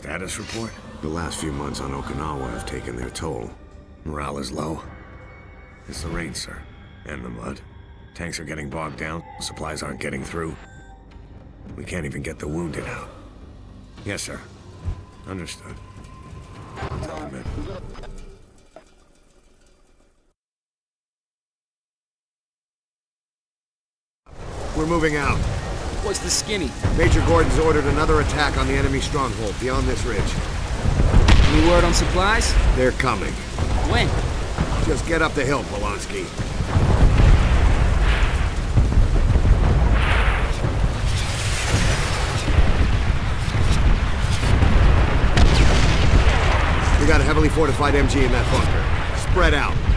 Status report? The last few months on Okinawa have taken their toll. Morale is low. It's the rain, sir. And the mud. Tanks are getting bogged down, supplies aren't getting through. We can't even get the wounded out. Yes, sir. Understood. Tell them in. We're moving out. What's the skinny? Major Gordon's ordered another attack on the enemy stronghold beyond this ridge. Any word on supplies? They're coming. When? Just get up the hill, Polonsky. We got a heavily fortified MG in that bunker. Spread out.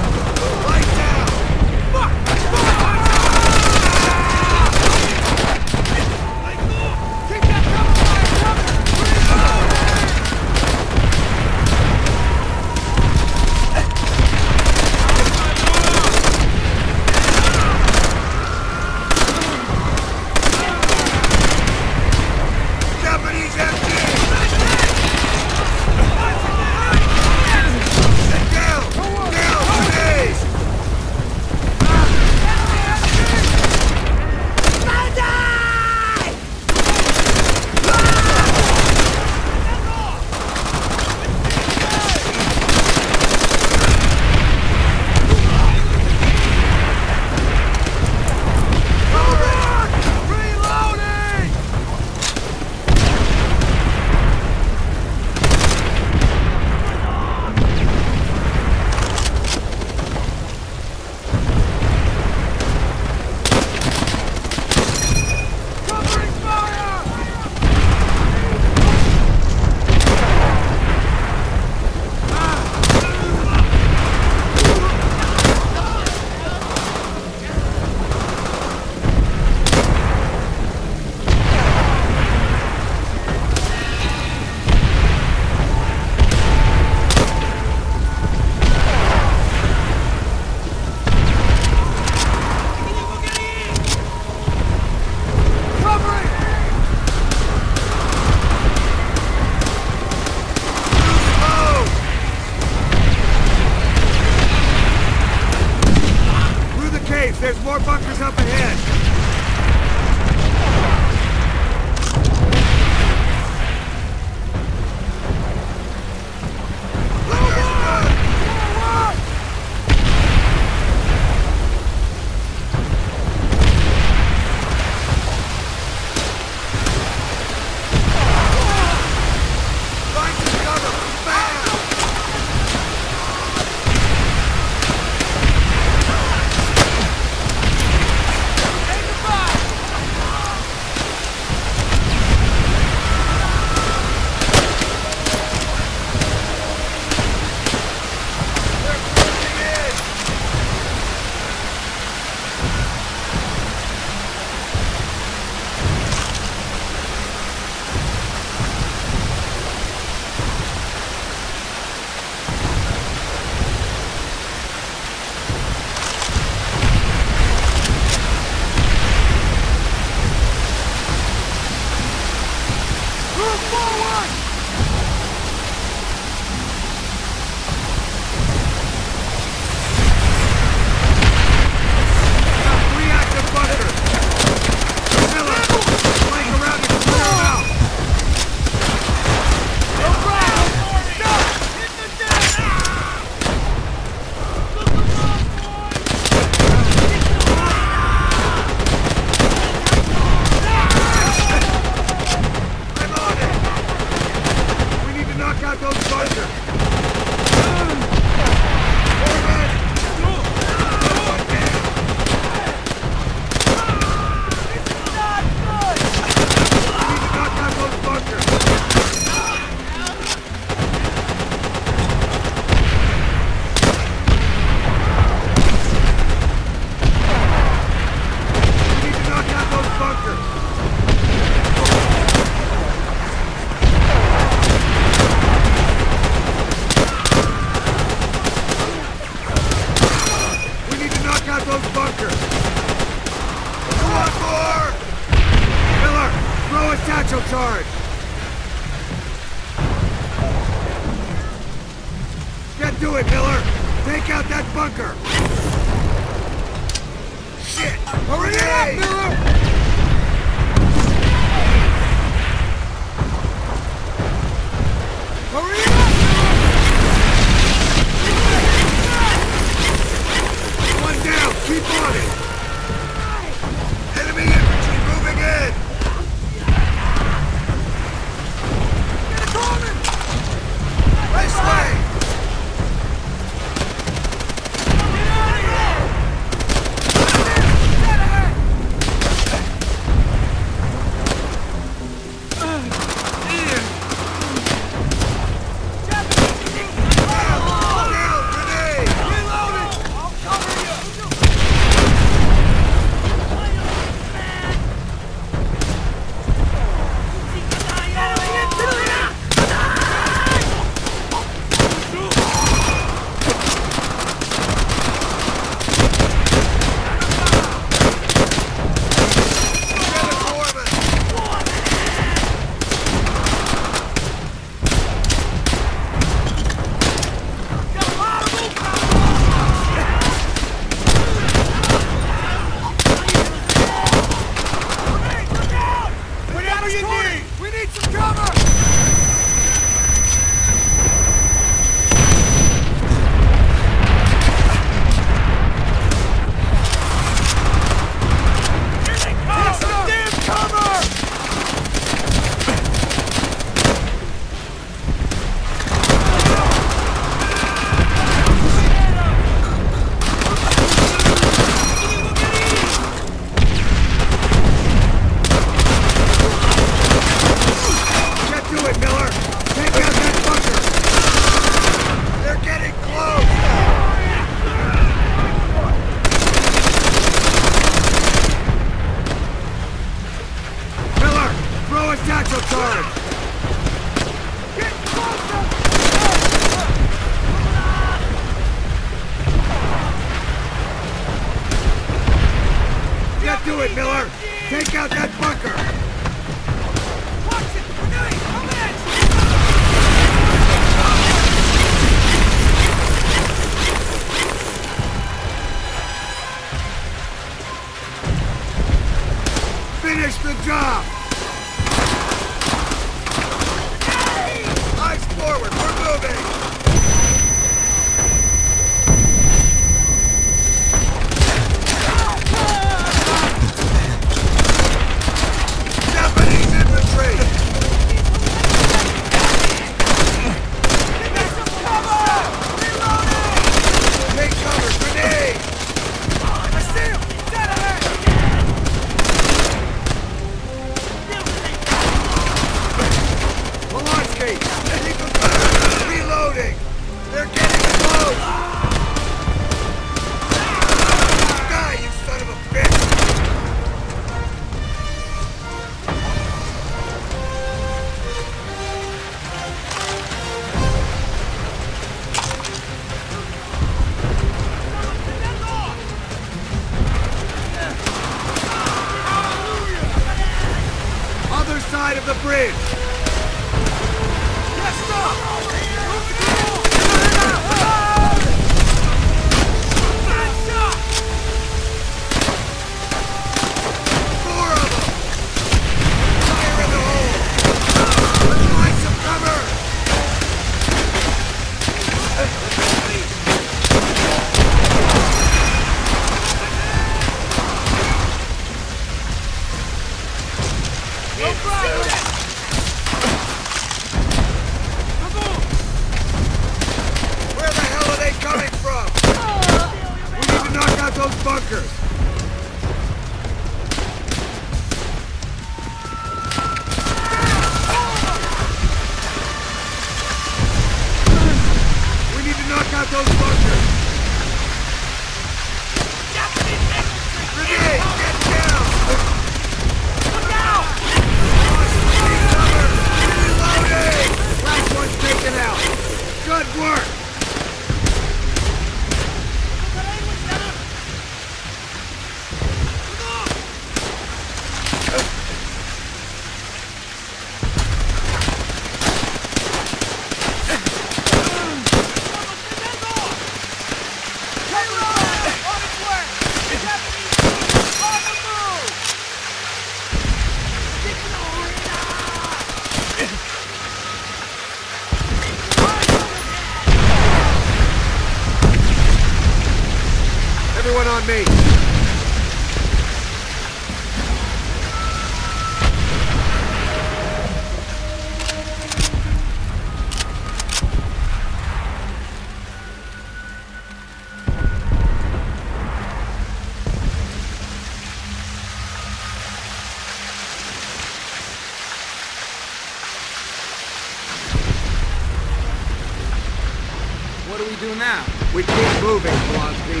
do now? We keep moving, Polonsky.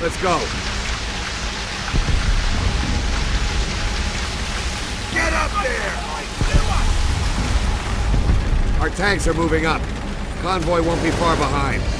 Let's go. Get up there! Our tanks are moving up. Convoy won't be far behind.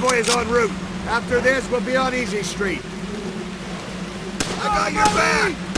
convoy is en route. After this, we'll be on Easy Street. I got your back!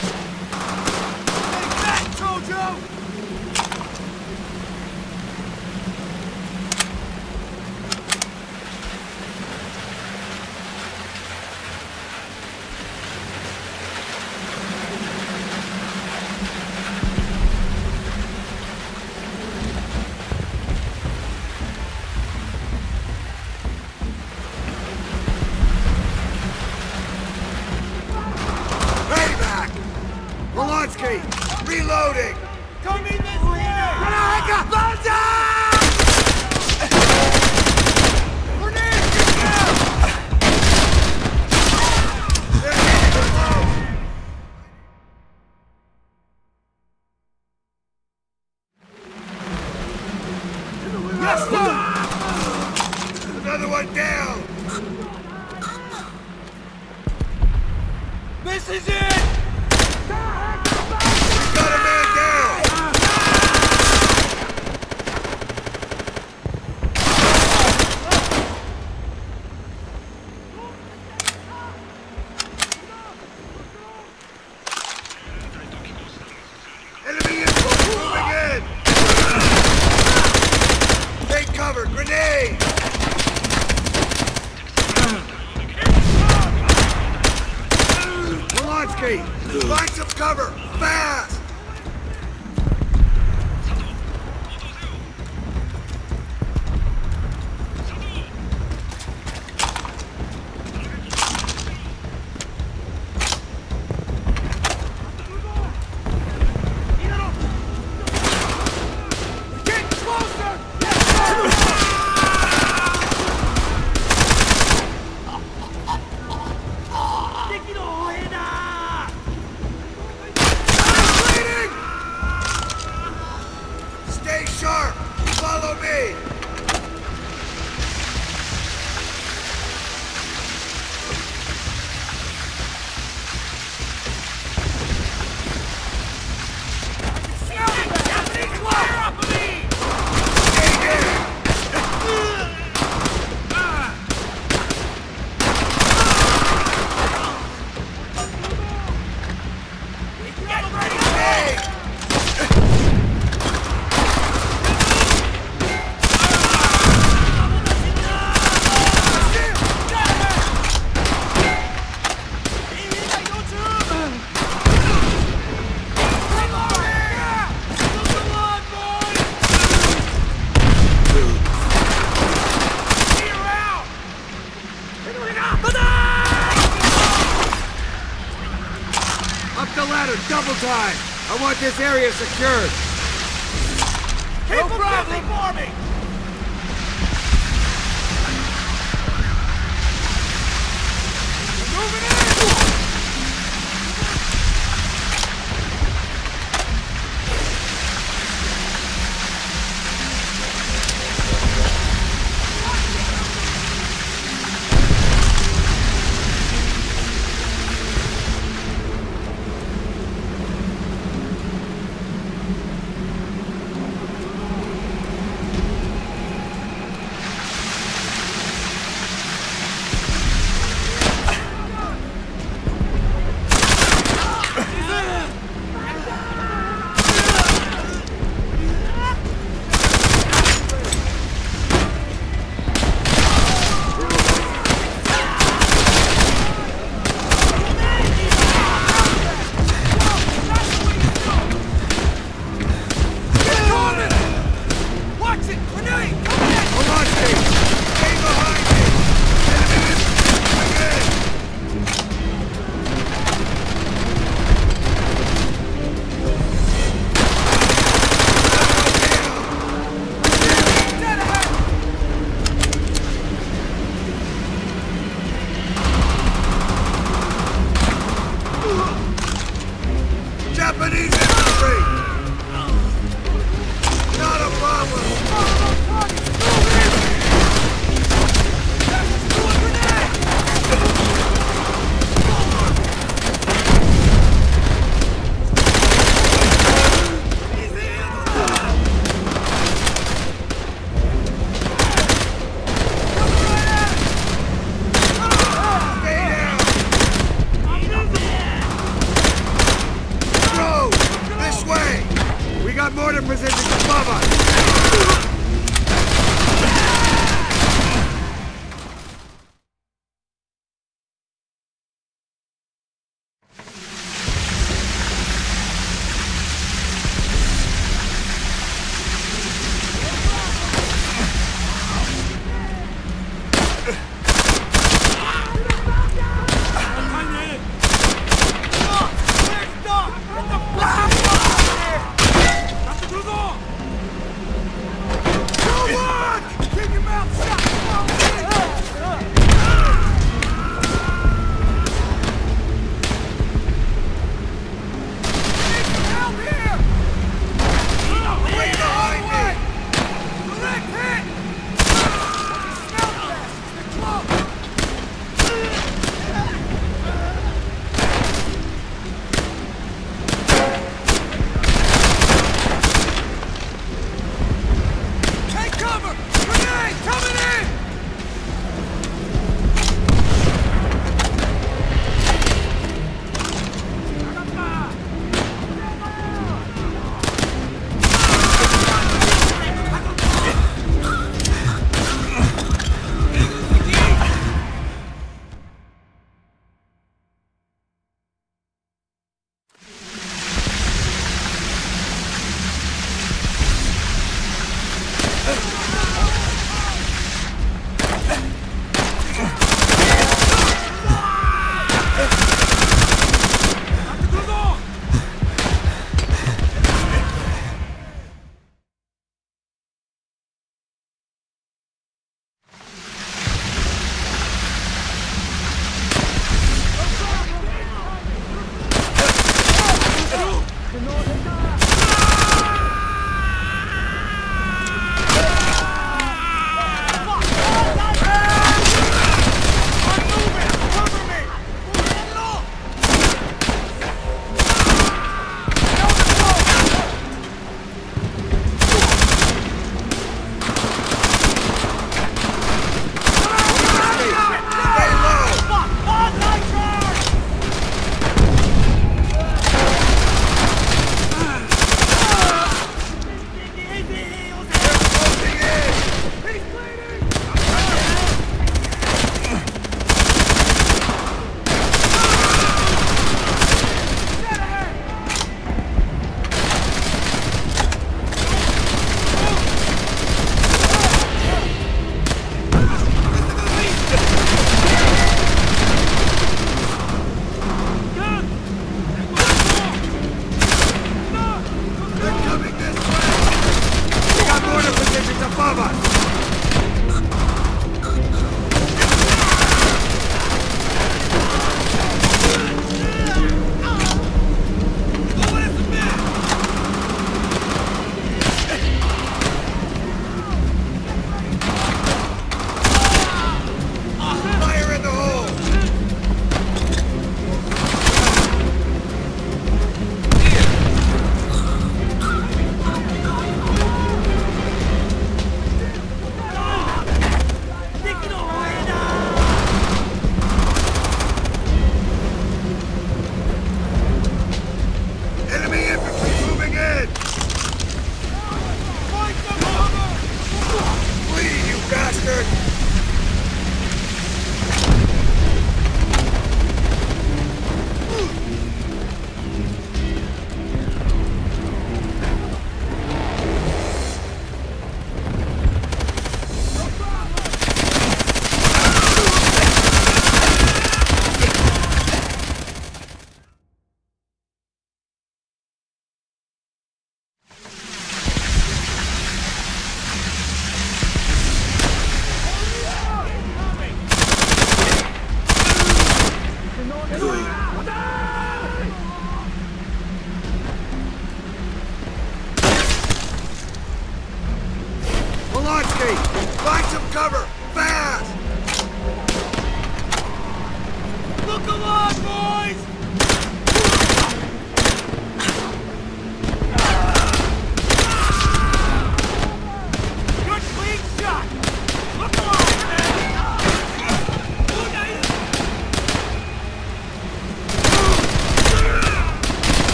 This is it! this area secured.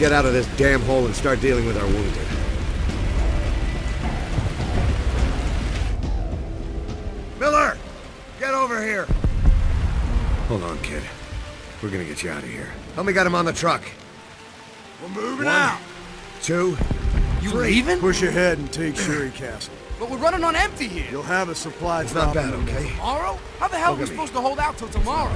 Get out of this damn hole and start dealing with our wounded. Miller! Get over here! Hold on, kid. We're gonna get you out of here. Help me get him on the truck. We're moving One. out. Two. You leaving? Push ahead and take Shuri Castle. But we're running on empty here. You'll have a supply It's not bad, okay? Tomorrow? How the hell are we supposed to hold out till tomorrow?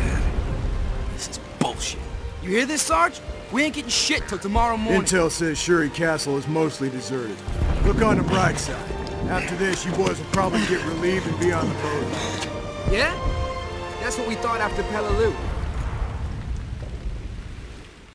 This is bullshit. You hear this, Sarge? We ain't getting shit till tomorrow morning. Intel says Shuri Castle is mostly deserted. Look on the bright side. After this, you boys will probably get relieved and be on the boat. Yeah? That's what we thought after Peleliu.